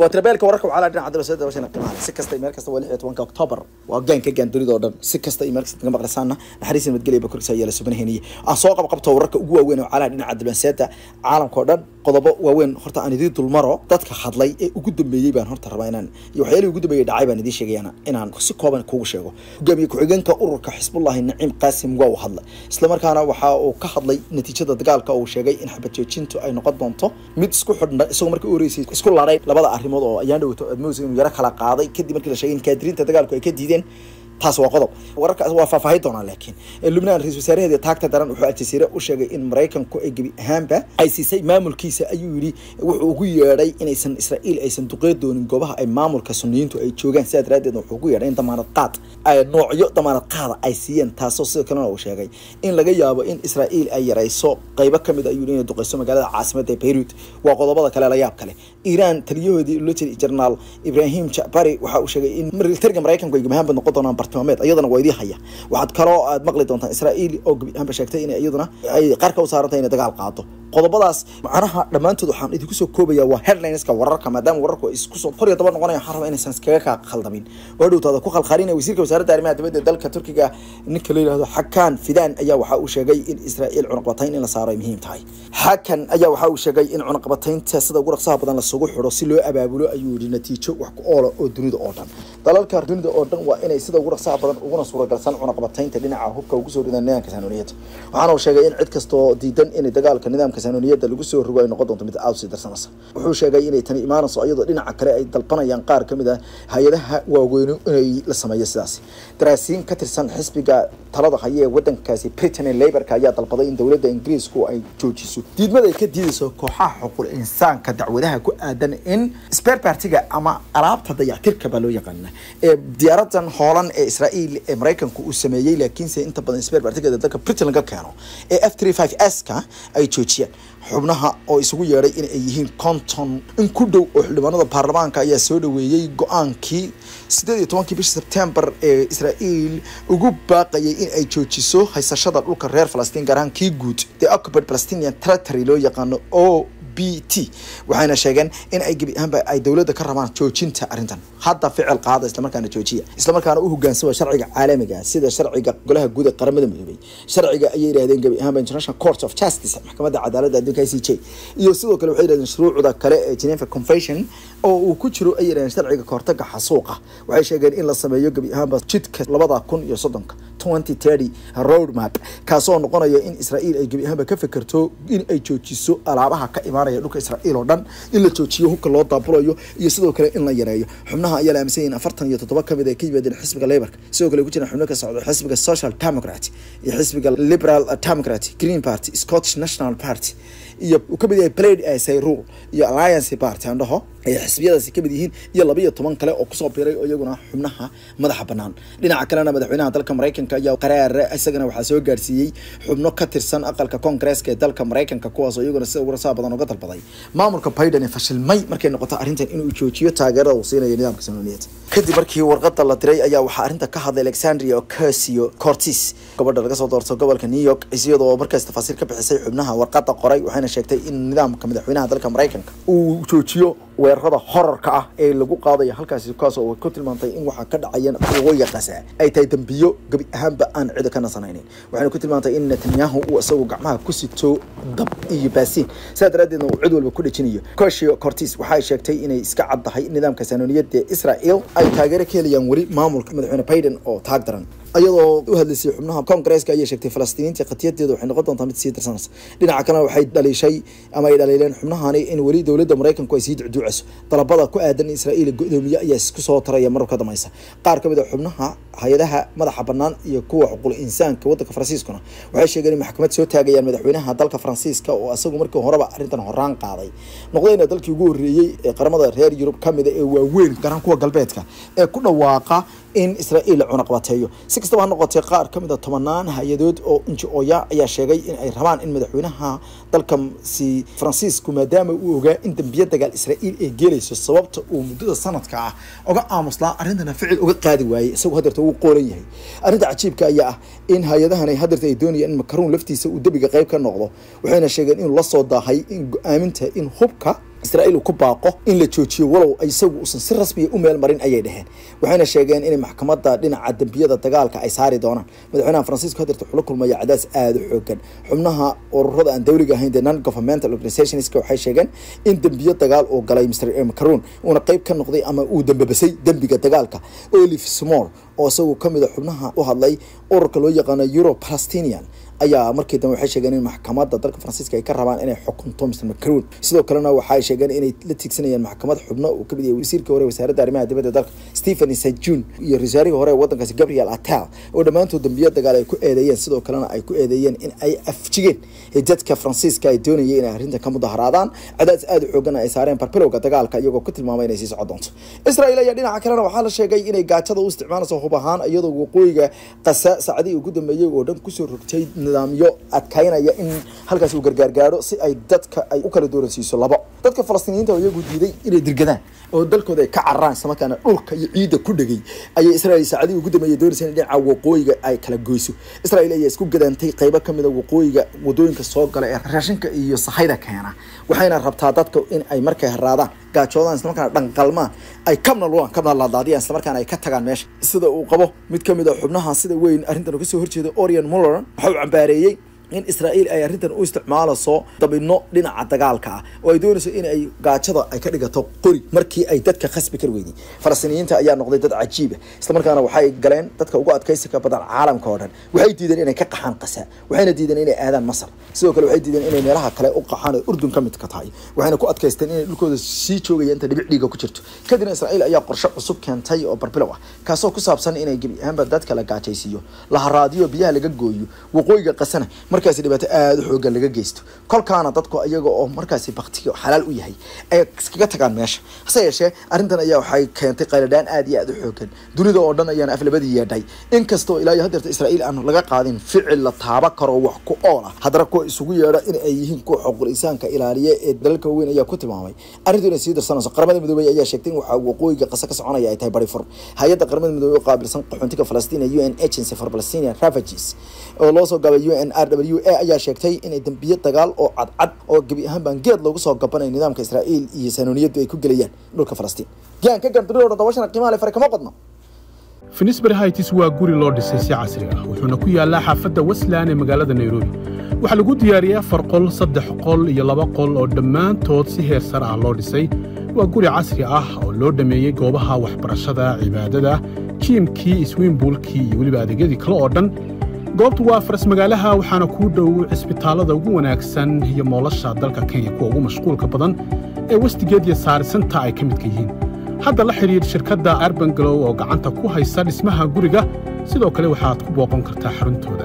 waa tirabeelka wararka waxaa dhinaca dibasada washana qiimaha si kasta meel kasta waa lix iyo tobanka october waa gaanka gaan dunida oo dhan. Si kasta iyo meel kasta naga maqlasaana naxariis nabadgelya ba korkiisa ayaa la aan soo qab qabto wararka ugu waaweyn oo calaha dhinaca dibasada caalamka oo dhan qodobo waaweyn. Horta aan idiin dulmaro dadka hadlay ee ugu dambeeyey baan horta rabaa inaan iyo waxyaalihii ugu dambeeyey dhacay baan idiin sheegayana inaan si kooban kugu sheego. Hogaamiye ku-xigeenka ururka xisbullahi naciim qaasim waa uu hadlay islamarkaana waxa uu ka hadlay natiijada dagaalka uu sheegay in xabad joojintu ay noqon doonto mid isku xidhna isagoo markii horeysay isku laday labada arrimood oo ayaan dhawto admoos inuu yaro kala qaaday. Kadib markii la sheegay in kaadiriinta dagaalku ay ka diideen taas waa qodob. Wararkaas waa faahfaahi doonaa laakiin lubnaan ra'isul wasaaraheeda taagta daran wuxuu aljasiire u sheegay in maraykanku ay gebi ahaanba ay siisay maamulkiisa. Ayuu yidhi wuxuu ugu yeedhay inaysan israa'iil aysan duqeed doonin goobaha ay maamulka suniyiintu ay joogaan. Sidaa daraaddeed wuxuu ugu yeedhay in damaanad qaad noocyo damaanad qaada ay siiyeen taasoo sidoo kalena uu sheegay in laga yaabo in israa'iil ay yarayso. Qaybo ka mid ayuu inay duqeyso magaalada caasimadda beirut. Waa qodobada kale la yaab kale. Iiraan taliyahoodii lieutenant general ibrahim jabari waxa uu sheegay in militariga maraykanku ay gebi ahaanba noqon doonaan bartilmaameed iyadana waa idii haya. Waxaad kaloo aad maqli doontaan israa'iil oo gebi ahaanba sheegtay inay iyaduna ay qarka u saarantahay inay dagaal qaado qodobadaas macnaha dhammaantood waxaan idinku soo koobaya waa headlineska wararka maadaama wararku ay kor iyo toban noqonaya waxaan rabaa inaysan iskaga kaa khaldamin waa dhowtaada ku khalkhalinaya wasiirka wasaaradda arrimaha dibadda ee dalka turkiga ninka la yidhahdo xakan fidan ayaa waxa uu sheegay in israa'iil cunaqabatayn in la saaro ay muhiim tahay. Xakan ayaa waxa uu sheegay in cunaqabataynta sida ugu dhaqsaha badan lasugu xidho si loo abaabulo ayuu yidhi natiijo wax ku oola oo dunida oo dhan dalalka dunida oo dhan waa inay sida ugu dhaqsaha badan uguna suuragalsan cunaqabataynta dhinaca hubka ugu soo ridaan nidaamka saanuniyadda. Waxaana sheegay in cid kastoo diidan inay dagaalka nidaamka saanuniyadda lagu soo rogo ay noqon doonto mid aad sii darsanaysa wuxuu sheegay inay tani imaanayso iyadoo dhinaca kale ay dalbanayaan qaar ka mid ah hay'adaha waaweyne inay la sameeyo sidaas daraasiin ka tirsan xisbiga talada haya ee wadankaasi britain ee ayaa dalbaday in dowladda ingiriisku ay joojiso. Diidmada ay ka diidayso kooxaha xuquuq insaanka dacwadaha ku aadan in spare partiga ama alaabta dayactirka baa loo yaqaana ee diyaaradan hoolan ee israa'iil ee maraykanku uu sameeyey laakiinse inta badan spare partigeeda dalka britain laga keeno ee f three five s ka ay joojiyaan. Xubnaha oo isugu yeedhay in ay yihiin konton in ku dhow oo xildhibaanada baarlamaanka ayaa soo dhaweeyey go'aankii sideed iyo tobankii bishii sebtembar ee israa'iil ugu baaqayay in ay joojiso haysashada dhulka reer falastiin gaar ahaan kii guud the occupied palestinian territory loo yaqaano o b t. Waxayna sheegeen in ay gebi ahaanba ay dowladda ka rabaan joojinta arrintan. Hadda ficil qaada islamarkaana joojiya. Islamarkaana u hogaansama sharciga caalamiga sida sharciga golaha guud ee qaramada midoobay. Sharciga ayay yidhahdeen gebi ahaanba international court of justice maxkamadda cadaaladda adduunka i c j. Iyo sidoo kale waxay yidhahdeen shuruucda kale ee geneva convention oo uu ku jiro ay yidhahdeen sharciga kahortaga xasuuqa. Waxay sheegeen in la sameeyo gebi ahaanba jidka labada kun iyo soddonka twenty thirty road map kaasoo noqonaya in israa'iil ay gebi ahaanba ka fekerto in ay joojiso alaabaha ka imaanaya dhulka israa'iil oo dhan in la joojiyo hubka loo daabulayo iyo sidoo kale in la yareeyo. Xubnaha ayaa la aaminsan yihiin afartan iyo toddoba ka mid ay ka yimaadeen xisbiga laborka sidoo kale ku jiraan xubno ka socda xisbiga social democrat iyo xisbiga liberal democrat green party scottish national party iyo ka mid yahay blade sayrul iyo alliance party. Aan dhaho ay xisbiyadaasi ka mid yihiin iyo laba iyo toban kale oo ku soo biray oo iyaguna xubnaha madaxa banaan dhinaca kalena madaxweynaha dalka maraykanka ayaa qaraar isagana waxaa soo gaarsiiyey xubno ka tirsan aqalka koongreeska ee dalka maraykanka kuwaasoo iyaguna sida ugu rasaha badan uga dalbaday. Maamulka biden fashilmay markay noqoto arrintan inuu joojiyo taageerada uu siinayo nidaamka samaniyad kadib markii warqada la diray ayaa waxaa arrinta ka hadlay alexandria ocasio cortis gabadha laga soo doorto gobolka new york iyadoo markaas tafaasiir ka bixisay xubnaha warqada qoray waxayna sheegtay in nidaamka madaxweynaha dalka maraykanka uu joojiyo weerarada horarka ah ee lagu qaadayo halkaasi kaasoo ku tilmaantay in waxaa ka dhacayan waqooyiga qasa ay tahay dambiyo gebi ahaanba aan cida ka nasanaynin waxayna ku tilmaantay in netanyahu uu isagu gacmaha ku sito dab iyo baasiin sidaa daraaddeedna uu cid walba ku dhejinayo cosio cortis waxay sheegtay inay iska caddahay nidaamka saanoniyadda israel ay taageero ka helayaan weli maamulka madaxweyne biden oo taag daran. Iyadoo u hadlaysay xubnaha koongreeska ayay sheegtay falastiiniinta khatiyadeeda waxay noqon doontaa mid sii darsanaysa dhinaca kalena waxay dhaliishay ama ay dhaliileen xubnahani in weli dowladda maraykanku ay sii ducduucayso dalabada ku aadan in israa'iil godoomiye ayaa isku taraya marar ka dameysa qaar ka mid a xubnaha hay'adaha madaxa bannaan iyo kuwa xuquuq insaanka waddanka faransiiskuna waxay sheegeen in maxkamad soo taagayaan madaxweynaha dalka faransiiska oo isagu markii horeba arrintan horaan qaaday. Noqdayna dalkii ugu horreeyey ee qaramada reer yurub ka mida ee waaweyn garan kuwa galbeedka ee ku dhawaaqa in israa'iil la cunaqabateeyo si kastaba ha noqotee qaar ka mid a tobanaan hay'adood oo inji-ooya ayaa sheegay in ay rabaan in madaxweynaha dalkasi faransiisku maadaama uu ogaa in dambiya dagaal israa'iil ay gelayso sababta uu muddada sanadka ah uga aamuslaa arrintana ficil uga qaadi waayey isagoo hadeerta uu qoolan yahay. Arrinta cajiibka ayaa ah in hay'adahan hadeerta ay doonayaan in makaruun laftiisa uu debiga qayb ka noqdo waxayna sheegeen inuu la soo daahay in go'aaminta in hubka israa'iil uu ku baaqo in la joojiyo walow isagu uusan si rasmiya u meel marin ayay dhaheen. Waxayna sheegeen inay maxkamadda dhinaca dembiyada dagaalka ay saari doonaan. Madaxweynaha faransiiska hadirta wuxuu la kulmaya cadaas aada u xoogan xubnaha ururada aan dowliga ahayn the non governmental organizationska waxay sheegeen in dembiyo dagaal uu galay mr macaron uuna qeyb ka noqday ama uu dambabasay dembiga dagaalka. Olive small oo isagu ka mid a xubnaha u hadlay ururka loo yaqaano euro palestinian ayaa markii dambe waxay sheegeen in maxkamadda dalka faransiiska ay ka rabaan inay xukunto mr. Macaron sidoo kalena waxay sheegeen inay la tiigsanayaan maxkamad xubno uu ka mid yahay wasiirka hore wasaaradda arrimaha dibadda dalka stephen sajun iyo rasaarihii hore wadankaasi gabriel atal oo dhammaantood dambiyo dagaal ay ku eedeeyeen. Sidoo kalena ay ku eedeeyeen in ay afjigeen dadka faransiiska ay doonayay inay arrintan ka mudaharaadaan. Cadaadis aada u xoogan ay saareen barbilowga dagaalka iyagoo ku tilmaamay inay sii socon doonto israel ayaa dhinaca kalena waxaa la sheegay inay gaajada u isticmaalayso hub ahaan iyadoo waqooyiga qasa saacadihii ugu dambeeyey oo dhan ku soo rogtay nidaamyo adkaynaya in halkaas uu gargaar si ay dadka ay u kala dooransiiso labo. Dadka falastiiniyiinta oo iyagu diiday inay dirgadaan oo dalkooda ay ka cararaan isla markaana dhulka iyo ciidda ku dhegay ayay israel saacadihii ugu dambeeyey doonaysa in dhinaca waqooyiga ay kala goyso. Israel ayaa isku gadaantay qaybo ka mid a waqooyiga waddooyinka soo gala ee raashinka iyo sahayda keena waxayna rabtaa dadka in ay markay haraadaan gaajoodaan isla markaana dhanqalmaan ay kabna lulaan kabna ladaadiyaan isla markaana ay ka tagaan meesha. Sida uu qabo mid ka mid a xubnaha sida weyn arrintan ka soo horjeeda orion muller waxa uu cambaareeyey in israa'iil ay arrintan u isticmaalayso dabino dhinaca dagaalka ah. Oo ay doonayso in ay gaajada ay ka dhigato qori markii ay dadka khasbi kar weydii falastiiniyiinta ayaa noqday dad cajiiba isla markaana waxay galeen dadka ugu adkaysiga badan caalamka oo dhan. Waxay diideen inay ka qaxaan qasa. Waxayna diideen inay aadaan masar. Sidoo kale waxay diideen inay meelaha kale u qaxaan oo urdun ka mid ka tahay. Waxayna ku adkaysteen inay dhulkooda sii joogaya inta dhibic dhiiga ku jirto. Kadibna israa'iil ayaa qorshe cusub keentay oo barbilow ah kaasoo ku saabsan inay gebi ahaanba dadka la gaajaysiiyo la haraadiyo biyaha laga gooyo waqooyiga qasana markaasi dhibaato aada u xoogan laga geysto. Kolkaana dadku iyaga oo markaasi baktiga xalaal u yahay ay iskaga tagaan meesha. Hase yeeshee arrintan ayaa waxay keentay qayladhaan aada iyo aada u xoogan. Dunida oo dhan ayaana aflabadii yeedhay. Inkastoo ilaa iyo hadeerta israa'iil aan laga qaadin ficil la taaba karo wax ku ool ah haddana kuwa isugu yeedha in ay yihiin kuwa xuquuqul insaanka ilaaliya ee dalalka waaweyn ayaa ku tilmaamay. Arrintu inay sii darsanayso qaramada midoobey ayaa sheegtay in waxa waqooyiga qasa ka soconaya ay tahay bari hay'adda qaramada midoobey u qaabilsan qaxoontiga falastiin u n agency for palestinian refugees oo loo soo gaabay u n r w a ayaa sheegtay inay dambiyo dagaal oo cadcad oo gebi ahaan baan geed loogu soo gabanay nidaamka israa'iil iyo sanuuniyaddu ay ku gelayaan dhulka falastiin. Gaan ka gandarioo dhan dabashana qiimaha le fare kama qodno. Finisbury hights waa guri loo dhisay si casri ah wuxuuna ku yaallaa xaafadda westland ee magaalada nairobi. Waxaa lagu diyaariyey afar qol saddex qol iyo laba qol oo dhammaantood si heer sare ah loo dhisay. Waa guri casri ah oo loo dhammeeyey goobaha waxbarashada cibaadada jiimkii iswiimbuulkii iyo weliba adeegyadii kale oo dhan goobtu waa faras magaalaha waxaana kuu dhow cisbitaallada ugu wanaagsan iyo moolasha dalka kenya kuwa ugu mashquulka badan ee westigeed iyo saarisanta ay ka midka yihiin. Hadda la xidhiidh shirkadda arbangalow oo gacanta ku haysa dhismaha guriga sidoo kale waxaad ku booqan kartaa xaruntooda